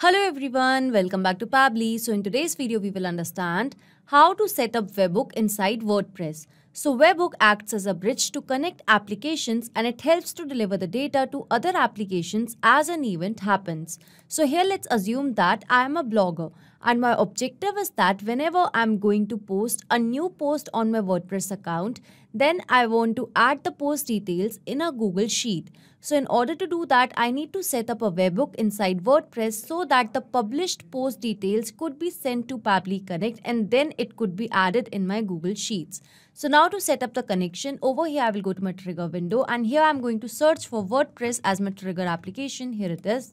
Hello everyone, welcome back to Pabbly. So in today's video, we will understand how to set up Webhook inside WordPress. So Webhook acts as a bridge to connect applications and it helps to deliver the data to other applications as an event happens. So here let's assume that I am a blogger and my objective is that whenever I'm going to post a new post on my WordPress account, then I want to add the post details in a Google Sheet. So in order to do that, I need to set up a webhook inside WordPress so that the published post details could be sent to Pabbly Connect and then it could be added in my Google Sheets. So now to set up the connection, over here I will go to my trigger window and here I'm going to search for WordPress as my trigger application. Here it is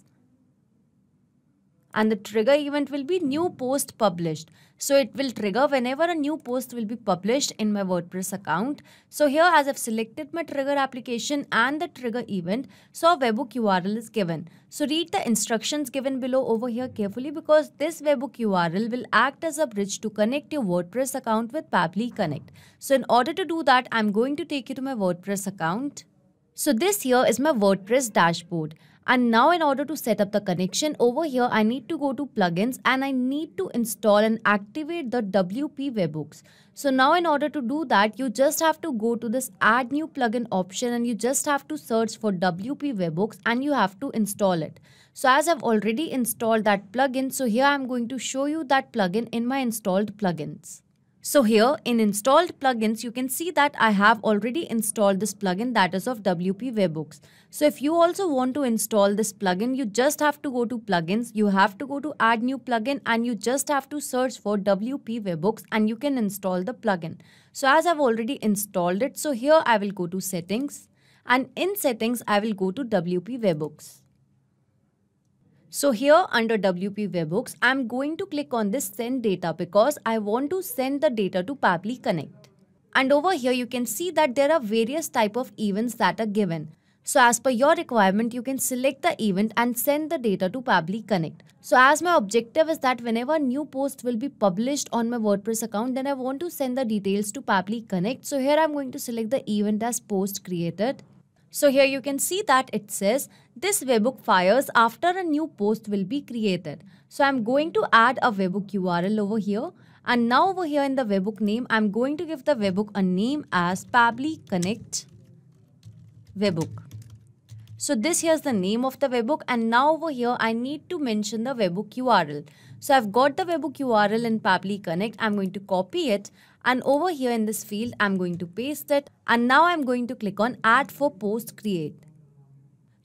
and the trigger event will be new post published. So it will trigger whenever a new post will be published in my WordPress account. So here as I've selected my trigger application and the trigger event, so a webhook URL is given. So read the instructions given below over here carefully because this webhook URL will act as a bridge to connect your WordPress account with Pabbly Connect. So in order to do that, I'm going to take you to my WordPress account. So this here is my WordPress dashboard. And now in order to set up the connection over here, I need to go to plugins and I need to install and activate the WP webhooks. So now in order to do that, you just have to go to this add new plugin option and you just have to search for WP webhooks and you have to install it. So as I've already installed that plugin, so here I'm going to show you that plugin in my installed plugins. So here in installed plugins, you can see that I have already installed this plugin that is of WP Webhooks. So if you also want to install this plugin, you just have to go to plugins, you have to go to add new plugin and you just have to search for WP Webhooks and you can install the plugin. So as I've already installed it, so here I will go to settings and in settings, I will go to WP Webhooks. So here under WP Webhooks, I'm going to click on this send data because I want to send the data to Pabbly Connect. And over here you can see that there are various type of events that are given. So as per your requirement, you can select the event and send the data to Pabbly Connect. So as my objective is that whenever new post will be published on my WordPress account, then I want to send the details to Pabbly Connect. So here I'm going to select the event as post created. So here you can see that it says this webhook fires after a new post will be created. So I'm going to add a webhook URL over here. And now over here in the webhook name, I'm going to give the webhook a name as Pabbly Connect Webhook. So this here's the name of the webhook and now over here I need to mention the webhook URL. So I've got the webhook URL in Pabbly Connect. I'm going to copy it and over here in this field I'm going to paste it and now I'm going to click on add for post create.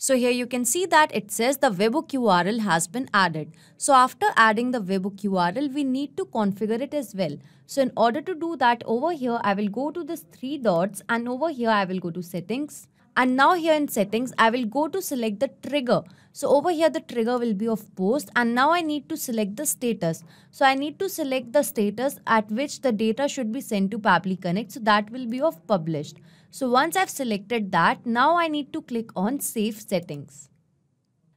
So here you can see that it says the webhook URL has been added. So after adding the webhook URL, we need to configure it as well. So in order to do that over here, I will go to this three dots and over here I will go to settings and now here in settings, I will go to select the trigger. So over here, the trigger will be of post and now I need to select the status. So I need to select the status at which the data should be sent to Pabbly Connect. So that will be of published. So once I've selected that, now I need to click on save settings.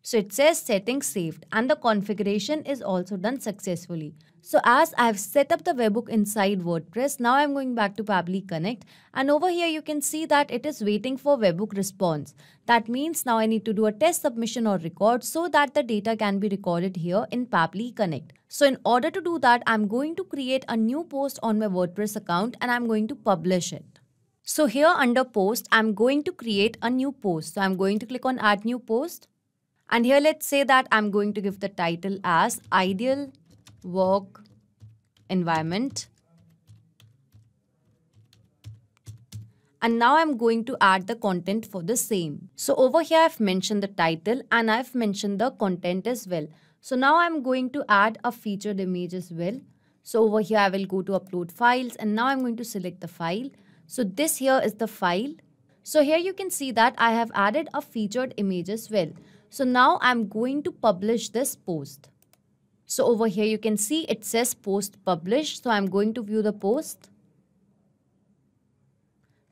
So it says settings saved and the configuration is also done successfully. So as I've set up the webhook inside WordPress, now I'm going back to Pabbly Connect and over here you can see that it is waiting for webhook response. That means now I need to do a test submission or record so that the data can be recorded here in Pabbly Connect. So in order to do that, I'm going to create a new post on my WordPress account and I'm going to publish it. So here under post, I'm going to create a new post. So I'm going to click on add new post. And here let's say that I'm going to give the title as ideal work environment. And now I'm going to add the content for the same. So over here I've mentioned the title and I've mentioned the content as well. So now I'm going to add a featured image as well. So over here I will go to upload files and now I'm going to select the file. So this here is the file. So here you can see that I have added a featured image as well. So now I'm going to publish this post. So over here you can see it says post published. So I'm going to view the post.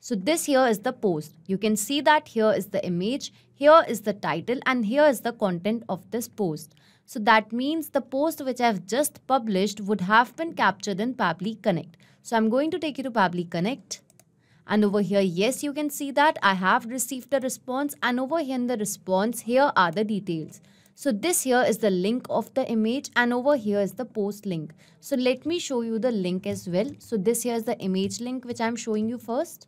So this here is the post. You can see that here is the image, here is the title and here is the content of this post. So that means the post which I've just published would have been captured in Pabbly Connect. So I'm going to take you to Pabbly Connect. And over here, yes, you can see that I have received a response and over here in the response, here are the details. So this here is the link of the image and over here is the post link. So let me show you the link as well. So this here is the image link which I'm showing you first.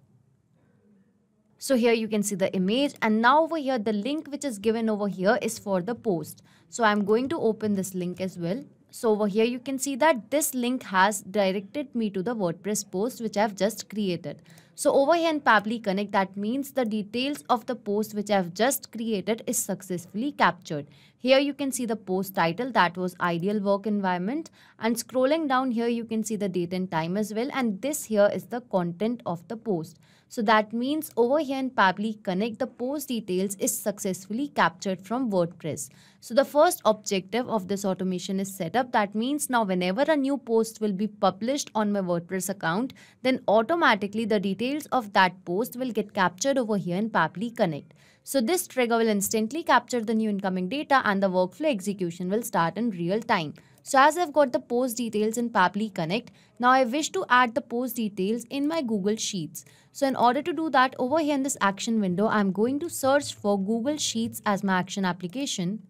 So here you can see the image and now over here the link which is given over here is for the post. So I'm going to open this link as well. So over here you can see that this link has directed me to the WordPress post which I've just created. So over here in Pabbly Connect that means the details of the post which I've just created is successfully captured. Here you can see the post title that was ideal work environment and scrolling down here you can see the date and time as well and this here is the content of the post. So that means over here in Pabbly Connect, the post details is successfully captured from WordPress. So the first objective of this automation is set up. That means now whenever a new post will be published on my WordPress account, then automatically the details of that post will get captured over here in Pabbly Connect. So this trigger will instantly capture the new incoming data and the workflow execution will start in real time. So as I've got the post details in Pabbly Connect, now I wish to add the post details in my Google Sheets. So in order to do that, over here in this action window, I'm going to search for Google Sheets as my action application.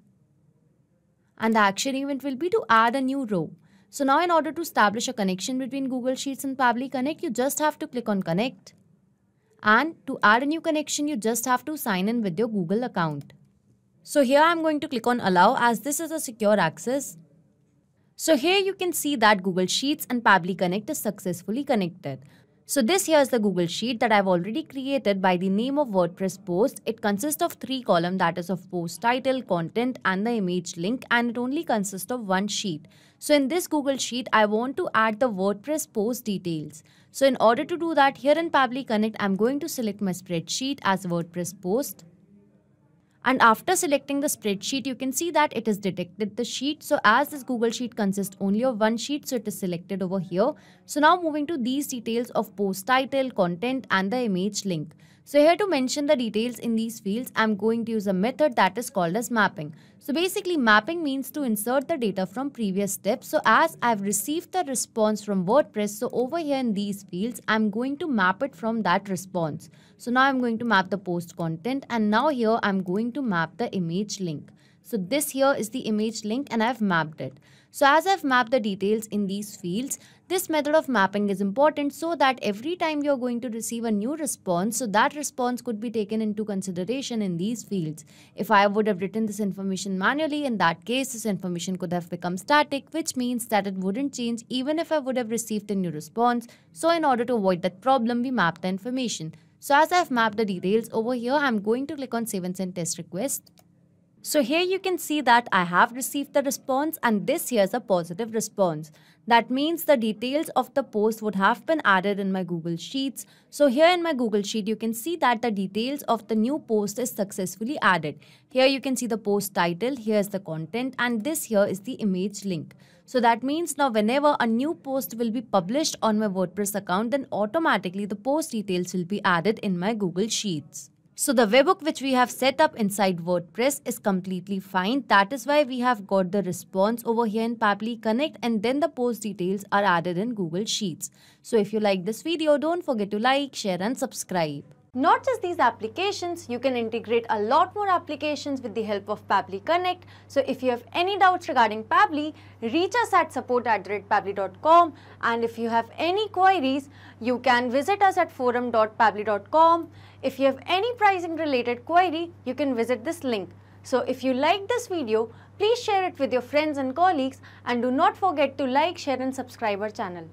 And the action event will be to add a new row. So now in order to establish a connection between Google Sheets and Pabbly Connect, you just have to click on connect. And to add a new connection, you just have to sign in with your Google account. So here I'm going to click on allow as this is a secure access. So here you can see that Google Sheets and Pabbly Connect is successfully connected. So this here is the Google Sheet that I've already created by the name of WordPress post. It consists of three columns that is of post title, content and the image link and it only consists of one sheet. So in this Google Sheet, I want to add the WordPress post details. So in order to do that, here in Pabbly Connect, I'm going to select my spreadsheet as WordPress post. And after selecting the spreadsheet, you can see that it has detected the sheet. So as this Google Sheet consists only of one sheet, so it is selected over here. So now moving to these details of post title, content and the image link. So here to mention the details in these fields, I'm going to use a method that is called as mapping. So basically mapping means to insert the data from previous steps. So as I've received the response from WordPress, so over here in these fields, I'm going to map it from that response. So now I'm going to map the post content and now here I'm going to map the image link. So this here is the image link and I've mapped it. So as I've mapped the details in these fields, this method of mapping is important so that every time you're going to receive a new response, so that response could be taken into consideration in these fields. If I would have written this information manually, in that case, this information could have become static, which means that it wouldn't change even if I would have received a new response. So in order to avoid that problem, we map the information. So as I've mapped the details over here, I'm going to click on save and send test request. So here you can see that I have received the response and this here is a positive response. That means the details of the post would have been added in my Google Sheets. So here in my Google Sheet, you can see that the details of the new post is successfully added. Here you can see the post title, here's the content and this here is the image link. So that means now whenever a new post will be published on my WordPress account, then automatically the post details will be added in my Google Sheets. So the webhook which we have set up inside WordPress is completely fine. That is why we have got the response over here in Pabbly Connect and then the post details are added in Google Sheets. So if you like this video, don't forget to like, share and subscribe. Not just these applications, you can integrate a lot more applications with the help of Pabbly Connect. So if you have any doubts regarding Pabbly, reach us at support at and if you have any queries, you can visit us at forum.pabbly.com. If you have any pricing related query, you can visit this link. So if you like this video, please share it with your friends and colleagues and do not forget to like, share and subscribe our channel.